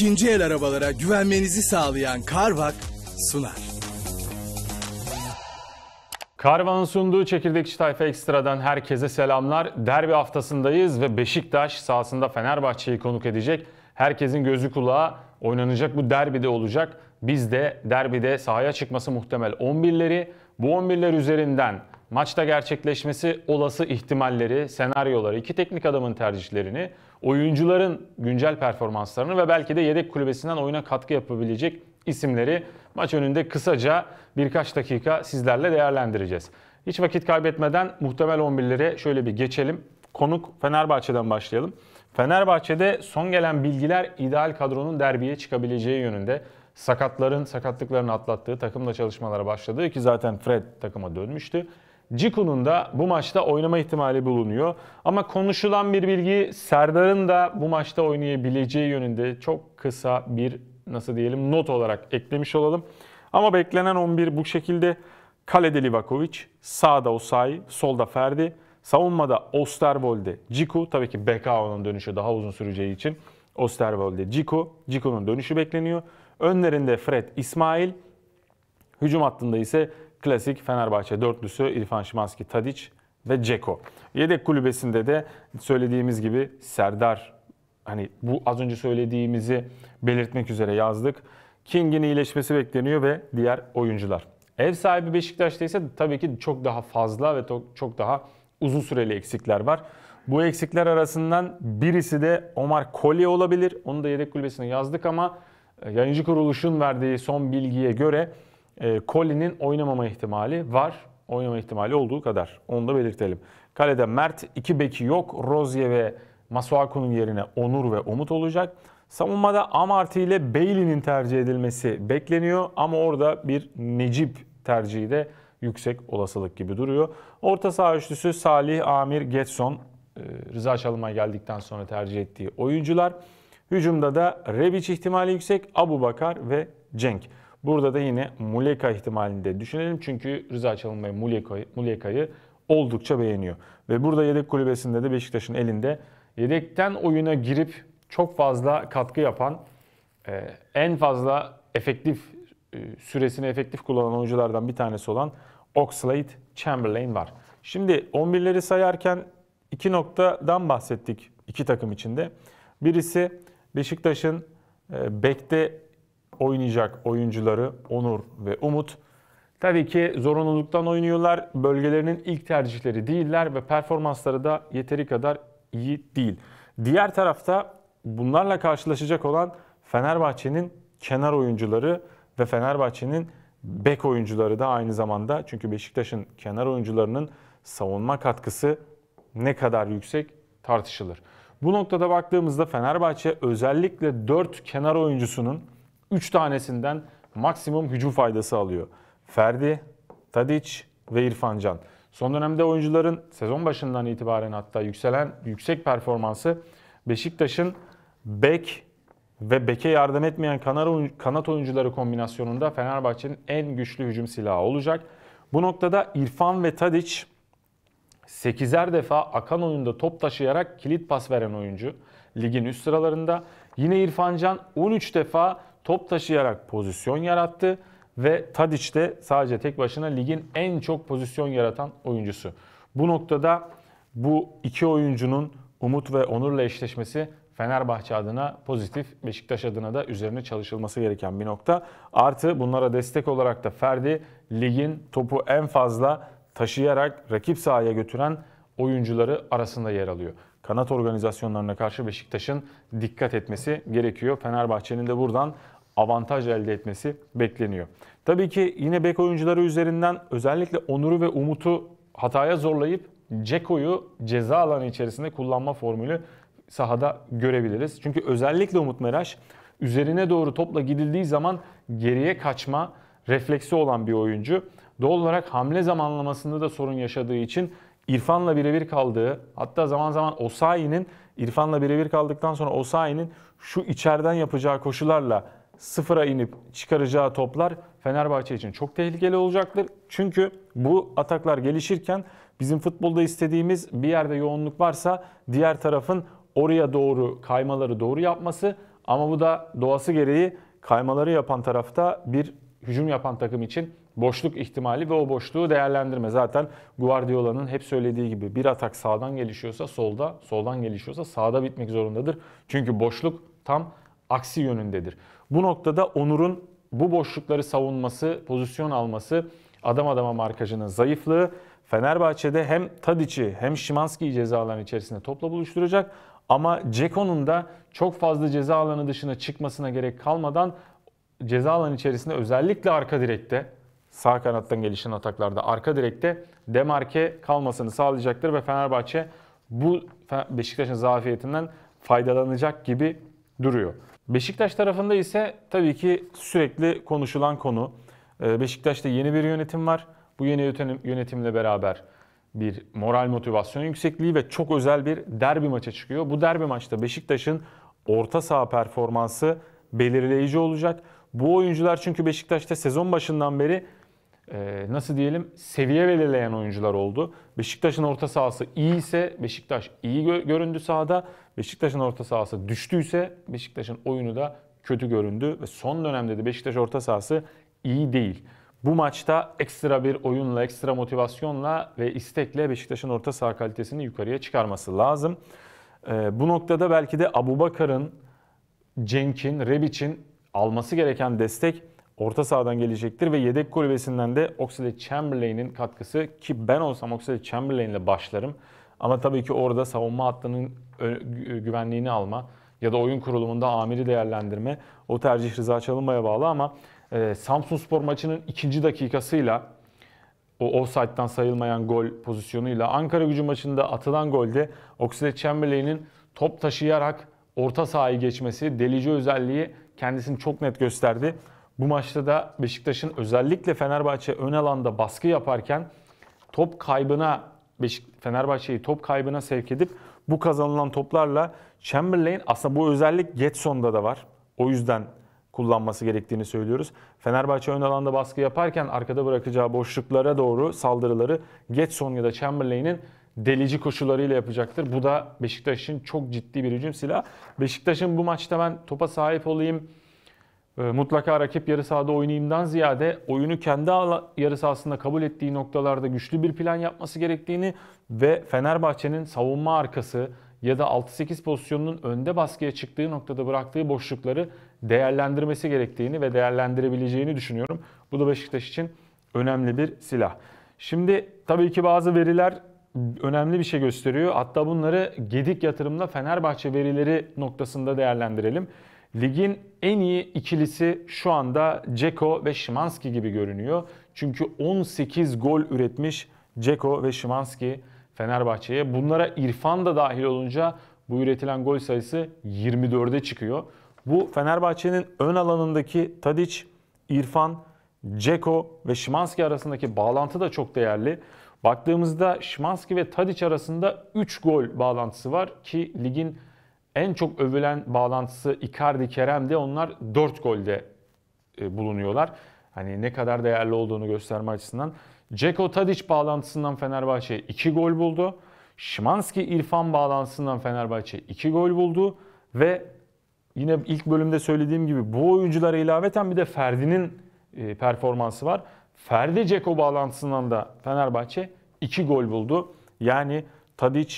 İkinci el arabalara güvenmenizi sağlayan Carvak sunar. Karvan'ın sunduğu Çekirdekçi Tayfa Ekstra'dan herkese selamlar. Derbi haftasındayız ve Beşiktaş sahasında Fenerbahçe'yi konuk edecek. Herkesin gözü kulağı oynanacak bu derbide olacak. Biz de derbide sahaya çıkması muhtemel 11'leri, bu 11'ler üzerinden maçta gerçekleşmesi olası ihtimalleri, senaryoları, iki teknik adamın tercihlerini, oyuncuların güncel performanslarını ve belki de yedek kulübesinden oyuna katkı yapabilecek isimleri maç önünde kısaca birkaç dakika sizlerle değerlendireceğiz. Hiç vakit kaybetmeden muhtemel 11'lere şöyle bir geçelim. Konuk Fenerbahçe'den başlayalım. Fenerbahçe'de son gelen bilgiler ideal kadronun derbiye çıkabileceği yönünde. Sakatların sakatlıklarını atlattığı, takımla çalışmalara başladığı ki zaten Fred takıma dönmüştü. Ciku'nun da bu maçta oynama ihtimali bulunuyor. Ama konuşulan bir bilgi Serdar'ın da bu maçta oynayabileceği yönünde çok kısa bir nasıl diyelim not olarak eklemiş olalım. Ama beklenen 11 bu şekilde. Kalede Livakovic, sağda Osayi, solda Ferdi, savunmada Osterwolde, Ciku. Tabii ki Bekao'nun dönüşü daha uzun süreceği için Osterwolde, Ciku. Ciku'nun dönüşü bekleniyor. Önlerinde Fred, İsmail. Hücum hattında ise klasik Fenerbahçe dörtlüsü İrfan Şimanski, Tadic ve Ceko. Yedek kulübesinde de söylediğimiz gibi Serdar hani bu az önce söylediğimizi belirtmek üzere yazdık. King'in iyileşmesi bekleniyor ve diğer oyuncular. Ev sahibi Beşiktaş'ta ise tabii ki çok daha fazla ve çok daha uzun süreli eksikler var. Bu eksikler arasından birisi de Omar Kolye olabilir. Onu da yedek kulübesine yazdık ama e, yayıncı kuruluşun verdiği son bilgiye göre Kolye'nin oynamama ihtimali var. Oynama ihtimali olduğu kadar. Onu da belirtelim. Kalede Mert, iki beki yok. Rozier ve Masuaku'nun yerine Onur ve Umut olacak. Savunmada Amarty ile Bailey'nin tercih edilmesi bekleniyor ama orada bir Necip tercihi de yüksek olasılık gibi duruyor. Orta saha üçlüsü Salih, Amir, Getson, e, Rıza Çalınmay geldikten sonra tercih ettiği oyuncular. Hücumda da Rebic ihtimali yüksek, Abu Bakar ve Cenk. Burada da yine Muleka ihtimalinde düşünelim. Çünkü Rıza Çalınbay Muleka'yı oldukça beğeniyor. Ve burada yedek kulübesinde de Beşiktaş'ın elinde yedekten oyuna girip çok fazla katkı yapan, e, en fazla efektif e, süresini efektif kullanan oyunculardan bir tanesi olan Oxlade Chamberlain var. Şimdi 11'leri sayarken iki noktadan bahsettik iki takım içinde. Birisi Beşiktaş'ın e, bekte oynayacak oyuncuları Onur ve Umut. Tabii ki zorunluluktan oynuyorlar. Bölgelerinin ilk tercihleri değiller ve performansları da yeteri kadar iyi değil. Diğer tarafta bunlarla karşılaşacak olan Fenerbahçe'nin kenar oyuncuları ve Fenerbahçe'nin bek oyuncuları da aynı zamanda. Çünkü Beşiktaş'ın kenar oyuncularının savunma katkısı ne kadar yüksek tartışılır. Bu noktada baktığımızda Fenerbahçe özellikle 4 kenar oyuncusunun 3 tanesinden maksimum hücum faydası alıyor. Ferdi, Tadic ve İrfan Can. Son dönemde oyuncuların sezon başından itibaren hatta yükselen yüksek performansı Beşiktaş'ın bek ve beke yardım etmeyen kanat oyuncuları kombinasyonunda Fenerbahçe'nin en güçlü hücum silahı olacak. Bu noktada İrfan ve Tadic 8'er defa akan oyunda top taşıyarak kilit pas veren oyuncu. Ligin üst sıralarında. Yine İrfan Can 13 defa top taşıyarak pozisyon yarattı ve Tadic de sadece tek başına ligin en çok pozisyon yaratan oyuncusu. Bu noktada bu iki oyuncunun Umut ve Onur'la eşleşmesi Fenerbahçe adına pozitif, Beşiktaş adına da üzerine çalışılması gereken bir nokta. Artı bunlara destek olarak da Ferdi ligin topu en fazla taşıyarak rakip sahaya götüren oyuncuları arasında yer alıyor. Kanat organizasyonlarına karşı Beşiktaş'ın dikkat etmesi gerekiyor. Fenerbahçe'nin de buradan avantaj elde etmesi bekleniyor. Tabii ki yine bek oyuncuları üzerinden özellikle Onur'u ve Umut'u hataya zorlayıp Ceko'yu ceza alanı içerisinde kullanma formülü sahada görebiliriz. Çünkü özellikle Umut Meraş üzerine doğru topla gidildiği zaman geriye kaçma refleksi olan bir oyuncu. Doğal olarak hamle zamanlamasında da sorun yaşadığı için İrfan'la birebir kaldığı hatta zaman zaman Osayi'nin İrfan'la birebir kaldıktan sonra Osayi'nin şu içeriden yapacağı koşularla sıfıra inip çıkaracağı toplar Fenerbahçe için çok tehlikeli olacaktır. Çünkü bu ataklar gelişirken bizim futbolda istediğimiz bir yerde yoğunluk varsa diğer tarafın oraya doğru kaymaları doğru yapması Ama bu da doğası gereği kaymaları yapan tarafta bir hücum yapan takım için boşluk ihtimali ve o boşluğu değerlendirme. Zaten Guardiola'nın hep söylediği gibi bir atak sağdan gelişiyorsa solda, soldan gelişiyorsa sağda bitmek zorundadır. Çünkü boşluk tam aksi yönündedir. Bu noktada Onur'un bu boşlukları savunması, pozisyon alması, adam adama markajının zayıflığı Fenerbahçe'de hem Tadic'i hem Şimanski'yi ceza alanı içerisinde topla buluşturacak. Ama Ceko'nun da çok fazla ceza alanı dışına çıkmasına gerek kalmadan ceza alanı içerisinde özellikle arka direkte sağ kanattan gelişen ataklarda arka direkte demarke kalmasını sağlayacaktır ve Fenerbahçe bu Beşiktaş'ın zafiyetinden faydalanacak gibi duruyor. Beşiktaş tarafında ise tabii ki sürekli konuşulan konu. Ee, Beşiktaş'ta yeni bir yönetim var. Bu yeni yönetimle beraber bir moral motivasyon yüksekliği ve çok özel bir derbi maça çıkıyor. Bu derbi maçta Beşiktaş'ın orta saha performansı belirleyici olacak. Bu oyuncular çünkü Beşiktaş'ta sezon başından beri e, nasıl diyelim seviye belirleyen oyuncular oldu. Beşiktaş'ın orta sahası iyi ise Beşiktaş iyi gö- göründü sahada. Beşiktaş'ın orta sahası düştüyse Beşiktaş'ın oyunu da kötü göründü ve son dönemde de Beşiktaş orta sahası iyi değil. Bu maçta ekstra bir oyunla, ekstra motivasyonla ve istekle Beşiktaş'ın orta saha kalitesini yukarıya çıkarması lazım. Ee, bu noktada belki de Abubakar'ın, Cenk'in, Rebic'in alması gereken destek orta sahadan gelecektir ve yedek kulübesinden de Oxlade Chamberlain'in katkısı ki ben olsam Oxlade Chamberlain ile başlarım. Ama tabii ki orada savunma hattının güvenliğini alma ya da oyun kurulumunda amiri değerlendirme o tercih Rıza Çalınbay'a bağlı ama e, Samsun Spor maçının ikinci dakikasıyla o offside'dan sayılmayan gol pozisyonuyla Ankara gücü maçında atılan golde Oxlade Chamberlain'in top taşıyarak orta sahayı geçmesi, delici özelliği kendisini çok net gösterdi. Bu maçta da Beşiktaş'ın özellikle Fenerbahçe ön alanda baskı yaparken top kaybına Fenerbahçe'yi top kaybına sevk edip bu kazanılan toplarla Chamberlain aslında bu özellik Getson'da da var. O yüzden kullanması gerektiğini söylüyoruz. Fenerbahçe ön alanda baskı yaparken arkada bırakacağı boşluklara doğru saldırıları Getson ya da Chamberlain'in delici koşularıyla yapacaktır. Bu da Beşiktaş için çok ciddi bir hücum silahı. Beşiktaş'ın bu maçta ben topa sahip olayım, mutlaka rakip yarı sahada oynayayımdan ziyade oyunu kendi yarı sahasında kabul ettiği noktalarda güçlü bir plan yapması gerektiğini ve Fenerbahçe'nin savunma arkası ya da 6-8 pozisyonunun önde baskıya çıktığı noktada bıraktığı boşlukları değerlendirmesi gerektiğini ve değerlendirebileceğini düşünüyorum. Bu da Beşiktaş için önemli bir silah. Şimdi tabii ki bazı veriler önemli bir şey gösteriyor. Hatta bunları Gedik yatırımla Fenerbahçe verileri noktasında değerlendirelim. Ligin en iyi ikilisi şu anda Ceko ve Şimanski gibi görünüyor. Çünkü 18 gol üretmiş Ceko ve Şimanski Fenerbahçe'ye. Bunlara İrfan da dahil olunca bu üretilen gol sayısı 24'e çıkıyor. Bu Fenerbahçe'nin ön alanındaki Tadic, İrfan, Ceko ve Şimanski arasındaki bağlantı da çok değerli. Baktığımızda Şimanski ve Tadic arasında 3 gol bağlantısı var ki ligin en çok övülen bağlantısı Icardi Kerem'de onlar 4 golde e, bulunuyorlar. Hani ne kadar değerli olduğunu gösterme açısından. Ceko Tadic bağlantısından Fenerbahçe 2 gol buldu. Şimanski İrfan bağlantısından Fenerbahçe 2 gol buldu ve yine ilk bölümde söylediğim gibi bu oyunculara ilaveten bir de Ferdi'nin e, performansı var. Ferdi Ceko bağlantısından da Fenerbahçe 2 gol buldu. Yani Tadic,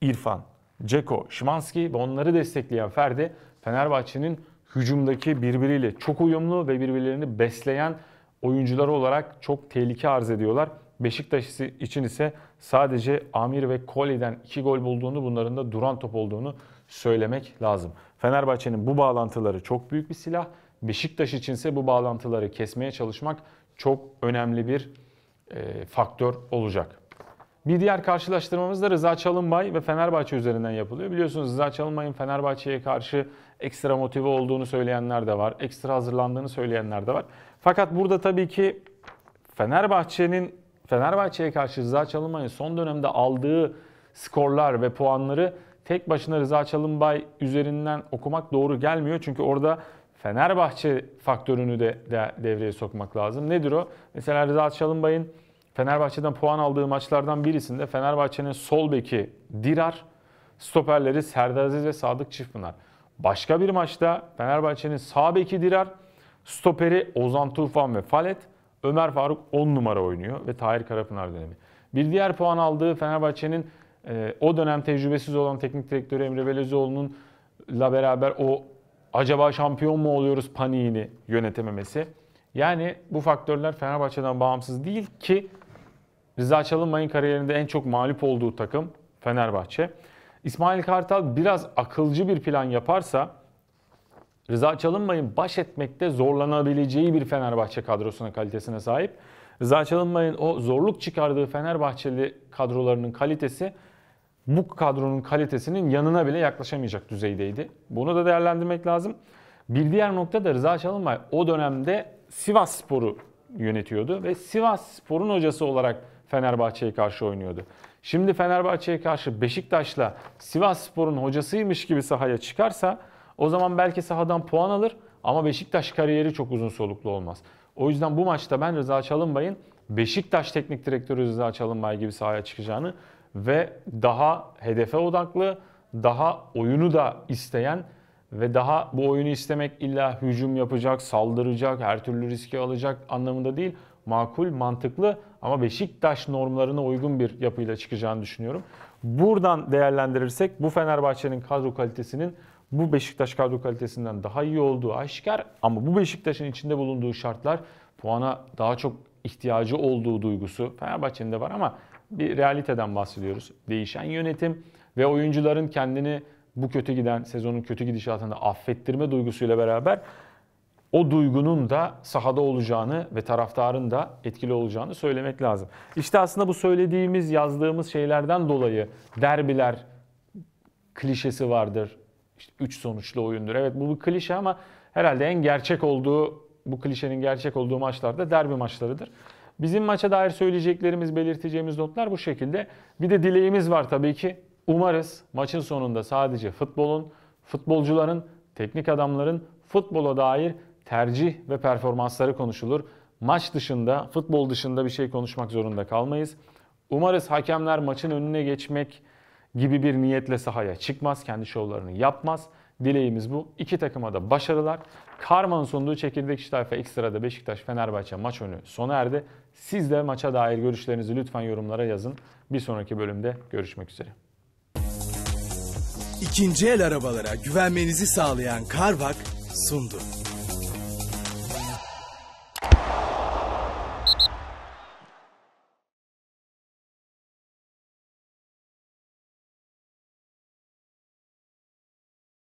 İrfan, Ceko, Şimanski ve onları destekleyen Ferdi Fenerbahçe'nin hücumdaki birbiriyle çok uyumlu ve birbirlerini besleyen oyuncuları olarak çok tehlike arz ediyorlar. Beşiktaş için ise sadece Amir ve Koli'den iki gol bulduğunu, bunların da duran top olduğunu söylemek lazım. Fenerbahçe'nin bu bağlantıları çok büyük bir silah. Beşiktaş içinse bu bağlantıları kesmeye çalışmak çok önemli bir e, faktör olacak. Bir diğer karşılaştırmamız da Rıza Çalınbay ve Fenerbahçe üzerinden yapılıyor. Biliyorsunuz Rıza Çalınbay'ın Fenerbahçe'ye karşı ekstra motive olduğunu söyleyenler de var. Ekstra hazırlandığını söyleyenler de var. Fakat burada tabii ki Fenerbahçe'nin Fenerbahçe'ye karşı Rıza Çalınbay'ın son dönemde aldığı skorlar ve puanları tek başına Rıza Çalınbay üzerinden okumak doğru gelmiyor. Çünkü orada Fenerbahçe faktörünü de devreye sokmak lazım. Nedir o? Mesela Rıza Çalınbay'ın Fenerbahçe'den puan aldığı maçlardan birisinde Fenerbahçe'nin sol beki Dirar, stoperleri Serdar Aziz ve Sadık Çiftpınar. Başka bir maçta Fenerbahçe'nin sağ beki Dirar, stoperi Ozan Tufan ve Falet, Ömer Faruk 10 numara oynuyor ve Tahir Karapınar dönemi. Bir diğer puan aldığı Fenerbahçe'nin e, o dönem tecrübesiz olan teknik direktörü Emre Belözoğlu'nun la beraber o acaba şampiyon mu oluyoruz paniğini yönetememesi. Yani bu faktörler Fenerbahçe'den bağımsız değil ki Rıza Çalınbay'ın kariyerinde en çok mağlup olduğu takım Fenerbahçe. İsmail Kartal biraz akılcı bir plan yaparsa Rıza Çalınbay'ın baş etmekte zorlanabileceği bir Fenerbahçe kadrosuna kalitesine sahip. Rıza Çalınbay'ın o zorluk çıkardığı Fenerbahçeli kadrolarının kalitesi bu kadronun kalitesinin yanına bile yaklaşamayacak düzeydeydi. Bunu da değerlendirmek lazım. Bir diğer nokta da Rıza Çalınbay o dönemde Sivas Spor'u yönetiyordu ve Sivas Spor'un hocası olarak Fenerbahçe'ye karşı oynuyordu. Şimdi Fenerbahçe'ye karşı Beşiktaş'la Sivas Spor'un hocasıymış gibi sahaya çıkarsa o zaman belki sahadan puan alır ama Beşiktaş kariyeri çok uzun soluklu olmaz. O yüzden bu maçta ben Rıza Çalınbay'ın Beşiktaş Teknik Direktörü Rıza Çalınbay gibi sahaya çıkacağını ve daha hedefe odaklı, daha oyunu da isteyen ve daha bu oyunu istemek illa hücum yapacak, saldıracak, her türlü riski alacak anlamında değil. Makul, mantıklı ama Beşiktaş normlarına uygun bir yapıyla çıkacağını düşünüyorum. Buradan değerlendirirsek bu Fenerbahçe'nin kadro kalitesinin bu Beşiktaş kadro kalitesinden daha iyi olduğu aşikar ama bu Beşiktaş'ın içinde bulunduğu şartlar puana daha çok ihtiyacı olduğu duygusu Fenerbahçe'nin de var ama bir realiteden bahsediyoruz. Değişen yönetim ve oyuncuların kendini bu kötü giden sezonun kötü gidişatında affettirme duygusuyla beraber o duygunun da sahada olacağını ve taraftarın da etkili olacağını söylemek lazım. İşte aslında bu söylediğimiz, yazdığımız şeylerden dolayı derbiler klişesi vardır. İşte üç sonuçlu oyundur. Evet bu bir klişe ama herhalde en gerçek olduğu, bu klişenin gerçek olduğu maçlar da derbi maçlarıdır. Bizim maça dair söyleyeceklerimiz, belirteceğimiz notlar bu şekilde. Bir de dileğimiz var tabii ki. Umarız maçın sonunda sadece futbolun, futbolcuların, teknik adamların futbola dair tercih ve performansları konuşulur. Maç dışında, futbol dışında bir şey konuşmak zorunda kalmayız. Umarız hakemler maçın önüne geçmek gibi bir niyetle sahaya çıkmaz, kendi şovlarını yapmaz. Dileğimiz bu. İki takıma da başarılar. Karman'ın sunduğu çekirdek iş tayfa ekstrada Beşiktaş Fenerbahçe maç önü sona erdi. Siz de maça dair görüşlerinizi lütfen yorumlara yazın. Bir sonraki bölümde görüşmek üzere. İkinci el arabalara güvenmenizi sağlayan Carvak sundu.